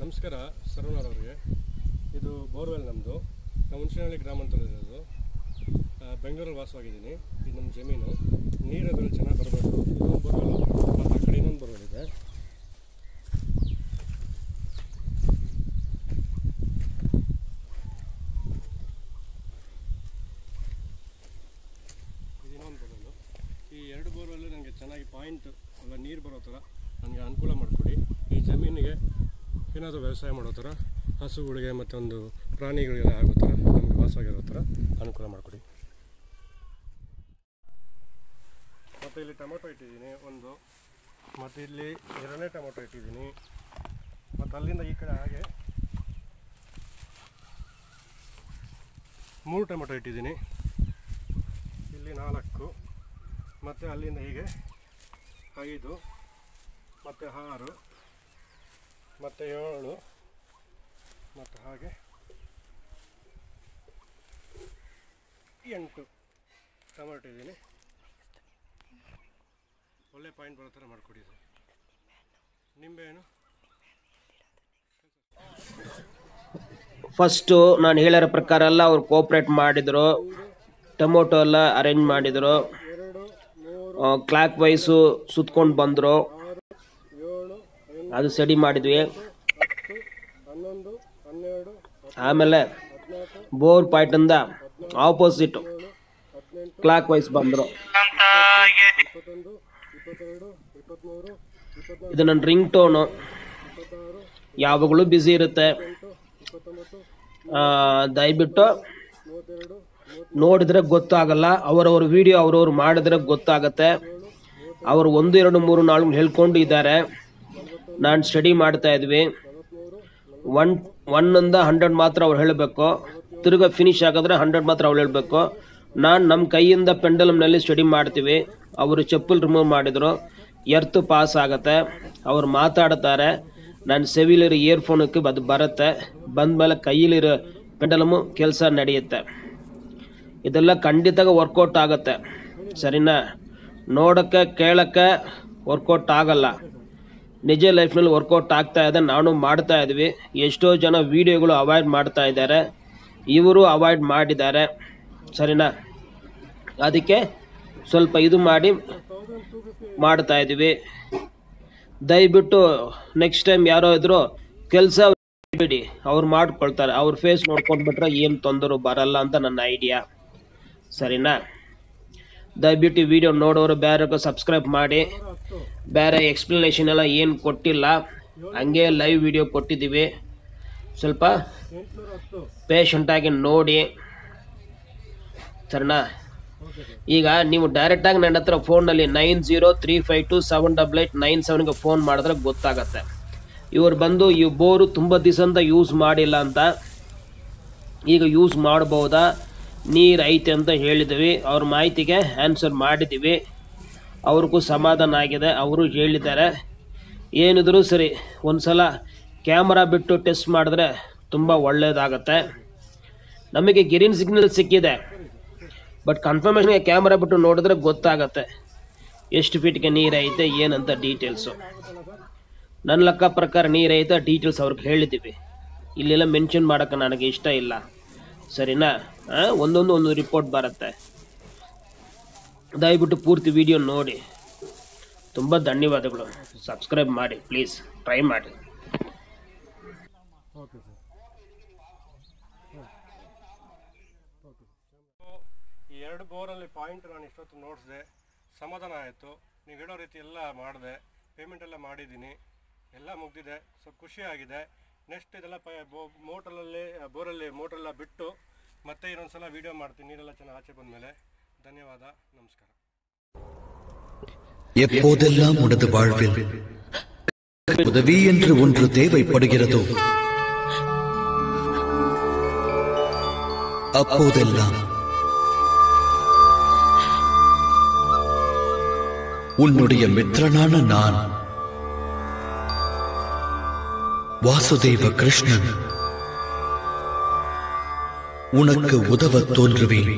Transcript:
ನಮಸ್ಕಾರ ಅವರಿಗೆ ಇದು ಬೋರ್ವೆಲ್ ನಮ್ಮದು ನಾವು ಹುಣಸಿನಹಳ್ಳಿ ಗ್ರಾಮಾಂತರದಿರೋದು ಬೆಂಗಳೂರಲ್ಲಿ ವಾಸವಾಗಿದ್ದೀನಿ. ಇದು ನಮ್ಮ ಜಮೀನು. ನೀರು ಅದರಲ್ಲಿ ಚೆನ್ನಾಗಿ ಬರಬೇಕು. ಬೋರ್ವೆಲ್. ಆ ಕಡೆ ಇನ್ನೊಂದು ಬೋರ್ವೆಲ್ ಇದೆ. ಇದು ಇನ್ನೊಂದು ಬೋರ್ವೆಲ್ಲು ಈ ಎರಡು ಬೋರ್ವೆಲ್ಲು ನನಗೆ ಚೆನ್ನಾಗಿ ಪಾಯಿಂಟ್, ಅಲ್ಲ ನೀರು ಬರೋ ಥರ, ನನಗೆ ಅನುಕೂಲ ಮಾಡಿಕೊಡಿ. ಈ ಜಮೀನಿಗೆ ಏನಾದರೂ ವ್ಯವಸಾಯ ಮಾಡೋ ಥರ, ಹಸುಗಳಿಗೆ ಮತ್ತೊಂದು ಪ್ರಾಣಿಗಳಿಗೆಲ್ಲ ಆಗೋ ಥರ, ನಮಗೆ ವಾಸವಾಗಿರೋ ಥರ ಅನುಕೂಲ ಮಾಡಿಕೊಡಿ. ಮತ್ತು ಇಲ್ಲಿ ಟೊಮೊಟೊ ಇಟ್ಟಿದ್ದೀನಿ, ಒಂದು. ಮತ್ತು ಇಲ್ಲಿ ಎರಡನೇ ಟೊಮೊಟೊ ಇಟ್ಟಿದ್ದೀನಿ. ಮತ್ತು ಅಲ್ಲಿಂದ ಈ ಕಡೆ ಹಾಗೆ ಮೂರು ಟೊಮೆಟೊ ಇಟ್ಟಿದ್ದೀನಿ. ಇಲ್ಲಿ ನಾಲ್ಕು, ಮತ್ತು ಅಲ್ಲಿಂದ ಹೀಗೆ ಐದು, ಮತ್ತು ಆರು. ಮತ್ತು ಏಳು. ಮತ್ತು ಹಾಗೆ. ಎಂಟು. ಟೊಮೆಟೊ ಇದ್ದೀನಿ. ಒಳ್ಳೆ ಪಾಯಿಂಟ್ ಬರೋ ಥರ ಮಾಡಿಕೊಡಿ ಸರ್. ನಿಂಬೆಹಣ್ಣು ಫಸ್ಟು ನಾನು ಹೇಳಿರೋ ಪ್ರಕಾರ ಎಲ್ಲ ಅವ್ರು ಕೋಪ್ರೇಟ್ ಮಾಡಿದರು. ಟೊಮೊಟೊ ಎಲ್ಲ ಅರೇಂಜ್ ಮಾಡಿದರು. ಕ್ಲಾಕ್ ವೈಸು ಸುತ್ಕೊಂಡು ಬಂದರು. ಅದು ಸಡಿ ಮಾಡಿದ್ವಿ. ಆಮೇಲೆ ಬೋರ್ ಪಾಯಿಂಟಿಂದ ಆಪೋಸಿಟ್ ಕ್ಲಾಕ್ ವೈಸ್ ಬಂದರು. ಇದು ನನ್ನ ರಿಂಗ್ ಟೋನು ಯಾವಾಗಲೂ ಬ್ಯುಸಿ ಇರುತ್ತೆ. ದಯವಿಟ್ಟು ನೋಡಿದ್ರೆ ಗೊತ್ತಾಗಲ್ಲ, ಅವರವ್ರ ವಿಡಿಯೋ ಅವ್ರವ್ರು ಮಾಡಿದ್ರೆ ಗೊತ್ತಾಗತ್ತೆ. ಅವರು ಒಂದು, ಎರಡು, ಮೂರು, ನಾಲ್ಕು ಹೇಳ್ಕೊಂಡು ಇದ್ದಾರೆ. ನಾನು ಸ್ಟಡಿ ಮಾಡ್ತಾ ಇದ್ವಿ. ಒನ್ ಒನ್ನಿಂದ ಹಂಡ್ರೆಡ್ ಮಾತ್ರ ಅವ್ರು ಹೇಳಬೇಕು. ತಿರ್ಗಾ ಫಿನಿಶ್ ಆಗಿದ್ರೆ ಹಂಡ್ರೆಡ್ ಮಾತ್ರ ಅವ್ರು ಹೇಳಬೇಕು. ನಾನು ನಮ್ಮ ಕೈಯಿಂದ ಪೆಂಡಲಮ್ನಲ್ಲಿ ಸ್ಟಡಿ ಮಾಡ್ತೀವಿ. ಅವರು ಚಪ್ಪಲ್ ರಿಮೂವ್ ಮಾಡಿದರು. ಎರ್ತು ಪಾಸ್ ಆಗುತ್ತೆ. ಅವ್ರು ಮಾತಾಡ್ತಾರೆ. ನಾನು ಸೆವಿಲಿರೋ ಇಯರ್ಫೋನಕ್ಕೆ ಅದು ಬರುತ್ತೆ. ಬಂದಮೇಲೆ ಕೈಯಲ್ಲಿರೋ ಪೆಂಡಲಮು ಕೆಲಸ ನಡೆಯುತ್ತೆ. ಇದೆಲ್ಲ ಖಂಡಿತ ವರ್ಕೌಟ್ ಆಗುತ್ತೆ. ಸರಿನಾ? ನೋಡೋಕ್ಕೆ, ಕೇಳೋಕ್ಕೆ ವರ್ಕೌಟ್ ಆಗಲ್ಲ. ನಿಜ ಲೈಫ್ನಲ್ಲಿ ವರ್ಕೌಟ್ ಆಗ್ತಾ ಇದೆ, ನಾನು ಮಾಡ್ತಾ ಇದ್ವಿ. ಎಷ್ಟೋ ಜನ ವಿಡಿಯೋಗಳು ಅವಾಯ್ಡ್ ಮಾಡ್ತಾ ಇದ್ದಾರೆ. ಇವರು ಅವಾಯ್ಡ್ ಮಾಡಿದ್ದಾರೆ. ಸರಿನಾ? ಅದಕ್ಕೆ ಸ್ವಲ್ಪ ಇದು ಮಾಡಿ ಮಾಡ್ತಾ ಇದ್ವಿ. ದಯವಿಟ್ಟು ನೆಕ್ಸ್ಟ್ ಟೈಮ್ ಯಾರೋ ಇದ್ರು ಕೆಲಸ ಬಿಡಿ. ಅವ್ರು ಮಾಡ್ಕೊಳ್ತಾರೆ. ಅವ್ರ ಫೇಸ್ ನೋಡ್ಕೊಂಡ್ಬಿಟ್ರೆ ಏನು ತೊಂದರೆ ಬರಲ್ಲ ಅಂತ ನನ್ನ ಐಡಿಯಾ ಸರಿನಾ? ದಯವಿಟ್ಟು ವಿಡಿಯೋ ನೋಡೋರು ಬೇರೆ ಸಬ್ಸ್ಕ್ರೈಬ್ ಮಾಡಿ. ಬೇರೆ ಎಕ್ಸ್ಪ್ಲನೇಷನ್ ಎಲ್ಲ ಏನು ಕೊಟ್ಟಿಲ್ಲ. ಹಂಗೆ ಲೈವ್ ವಿಡಿಯೋ ಕೊಟ್ಟಿದ್ದೀವಿ. ಸ್ವಲ್ಪ ಪೇಷಂಟಾಗಿ ನೋಡಿ. ಸರಣ ಈಗ ನೀವು ಡೈರೆಕ್ಟಾಗಿ ನನ್ನ ಹತ್ರ ಫೋನಲ್ಲಿ nine zero three five two seven double eight nine ಸೆವೆನ್ಗೆ phone ಮಾಡಿದ್ರೆ ಗೊತ್ತಾಗತ್ತೆ. ಇವರು ಬಂದು, ಈ ಬೋರು ತುಂಬ ದಿವಸದಿಂದ ಯೂಸ್ ಮಾಡಿಲ್ಲ ಅಂತ. ಈಗ ಯೂಸ್ ಮಾಡ್ಬೋದಾ? ನೀರು ಐತೆ ಅಂತ ಹೇಳಿದ್ವಿ. ಅವ್ರ ಮಾಹಿತಿಗೆ ಆನ್ಸರ್ ಮಾಡಿದ್ದೀವಿ ಅವ್ರಿಗೂ ಸಮಾಧಾನ ಆಗಿದೆ. ಅವರು ಹೇಳಿದ್ದಾರೆ. ಏನಿದ್ರು ಸರಿ ಒಂದು ಸಲ ಕ್ಯಾಮ್ರಾ ಬಿಟ್ಟು ಟೆಸ್ಟ್ ಮಾಡಿದ್ರೆ ತುಂಬ ಒಳ್ಳೆಯದಾಗತ್ತೆ ನಮಗೆ ಗಿರಿನ್ ಸಿಗ್ನಲ್ ಸಿಕ್ಕಿದೆ. ಬಟ್ ಕನ್ಫರ್ಮೇಷನ್ಗೆ ಕ್ಯಾಮ್ರಾ ಬಿಟ್ಟು ನೋಡಿದ್ರೆ ಗೊತ್ತಾಗತ್ತೆ. ಎಷ್ಟು ಫೀಟ್ಗೆ ನೀರೈತೆ ಏನಂತ ಡೀಟೇಲ್ಸು ನನ್ನ ಲೆಕ್ಕ ಪ್ರಕಾರ ನೀರೈತೆ ಡೀಟೇಲ್ಸ್ ಅವ್ರಿಗೆ ಹೇಳಿದ್ದೀವಿ ಇಲ್ಲೆಲ್ಲ ಮೆನ್ಷನ್ ಮಾಡೋಕ್ಕೆ ನನಗೆ ಇಷ್ಟ ಇಲ್ಲ. ಸರಿನಾ? ಒಂದೊಂದು ಒಂದು ರಿಪೋರ್ಟ್ ಬರುತ್ತೆ. ದಯವಿಟ್ಟು ಪೂರ್ತಿ ವಿಡಿಯೋ ನೋಡಿ. ತುಂಬ ಧನ್ಯವಾದಗಳು. ಸಬ್ಸ್ಕ್ರೈಬ್ ಮಾಡಿ ಪ್ಲೀಸ್ ಟ್ರೈ ಮಾಡಿ. ಈ ಎರಡು ಬೋರಲ್ಲಿ ಪಾಯಿಂಟ್ ನಾನು ಇಷ್ಟೊತ್ತು ನೋಡಿಸಿದೆ. ಸಮಾಧಾನ ಆಯಿತು. ನೀವು ಹೇಳೋ ರೀತಿ ಎಲ್ಲ ಮಾಡಿದೆ. ಪೇಮೆಂಟ್ ಎಲ್ಲ ಮಾಡಿದ್ದೀನಿ. ಎಲ್ಲ ಮುಗ್ದಿದೆ. ಸ್ವಲ್ಪ ಖುಷಿ ಆಗಿದೆ. ನೆಕ್ಸ್ಟ್ ಇದೆಲ್ಲ ಪ ಮೋಟ್ರಲ್ಲಿ ಬೋರಲ್ಲಿ ಮೋಟ್ರೆಲ್ಲ ಬಿಟ್ಟು ಮತ್ತೆ ಇನ್ನೊಂದು ಸಲ ವೀಡಿಯೋ ಮಾಡ್ತೀನಿ ನೀರೆಲ್ಲ ಚೆನ್ನಾಗಿ ಆಚೆ ಬಂದಮೇಲೆ ಧನ್ಯವಾದ ನಮಸ್ಕಾರ எப்போதெல்லாம் உனது வாழ்வில் உதவி என்று ஒன்று தேவைப்படுகிறதோ அப்போதெல்லாம் உன்னுடைய மித்திரனான நான் வாசுதேவ கிருஷ்ணன் உனக்கு உதவ தோன்றுவேன்.